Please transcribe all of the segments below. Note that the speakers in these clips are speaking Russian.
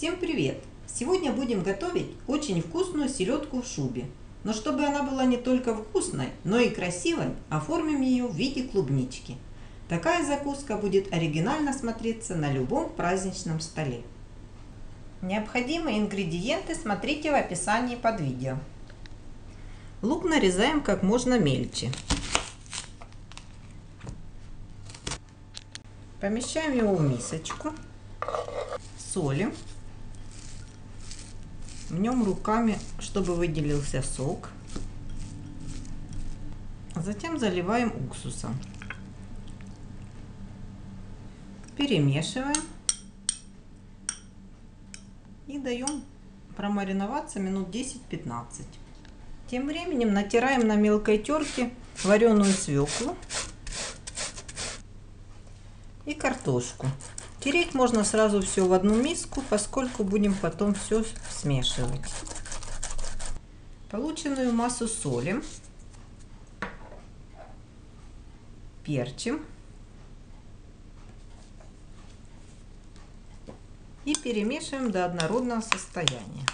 Всем привет! Сегодня будем готовить очень вкусную селедку в шубе. Но чтобы она была не только вкусной, но и красивой, оформим ее в виде клубнички. Такая закуска будет оригинально смотреться на любом праздничном столе. Необходимые ингредиенты смотрите в описании под видео. Лук нарезаем как можно мельче. Помещаем его в мисочку, солим, в нем руками, чтобы выделился сок. Затем заливаем уксусом. Перемешиваем и даем промариноваться минут 10-15. Тем временем натираем на мелкой терке вареную свеклу и картошку. Тереть можно сразу все в одну миску, поскольку будем потом все смешивать. Полученную массу солим, перчим и перемешиваем до однородного состояния.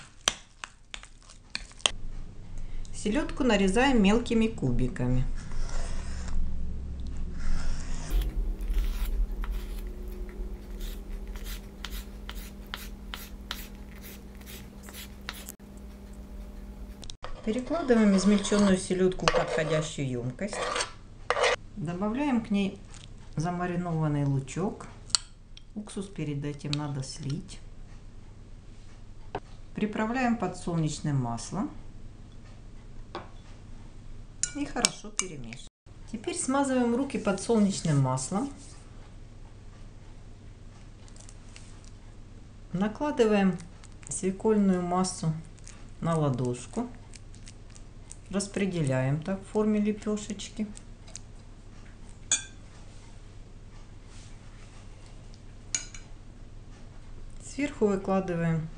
Селедку нарезаем мелкими кубиками. Перекладываем измельченную селедку в подходящую емкость. Добавляем к ней замаринованный лучок. Уксус перед этим надо слить. Приправляем подсолнечным маслом. И хорошо перемешиваем. Теперь смазываем руки подсолнечным маслом. Накладываем свекольную массу на ладошку. Распределяем так в форме лепешечки. Сверху выкладываем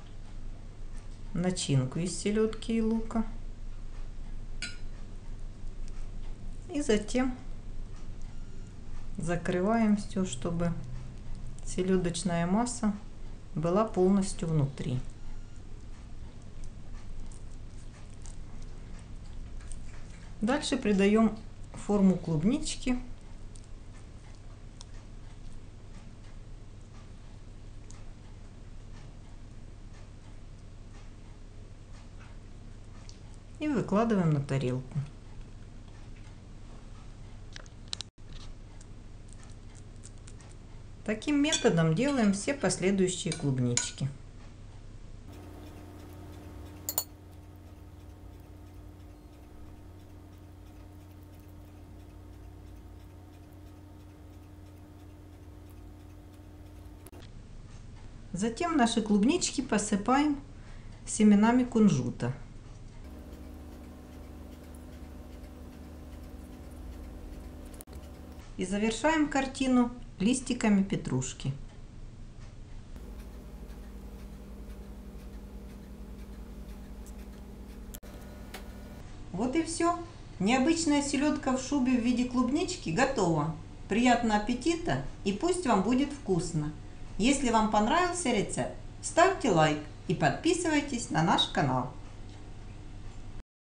начинку из селедки и лука. И затем закрываем все, чтобы селедочная масса была полностью внутри. Дальше придаем форму клубнички. И выкладываем на тарелку. Таким методом делаем все последующие клубнички. Затем наши клубнички посыпаем семенами кунжута. И завершаем картину листиками петрушки. Вот и все. Необычная селедка в шубе в виде клубнички готова. Приятного аппетита и пусть вам будет вкусно. Если вам понравился рецепт, ставьте лайк и подписывайтесь на наш канал.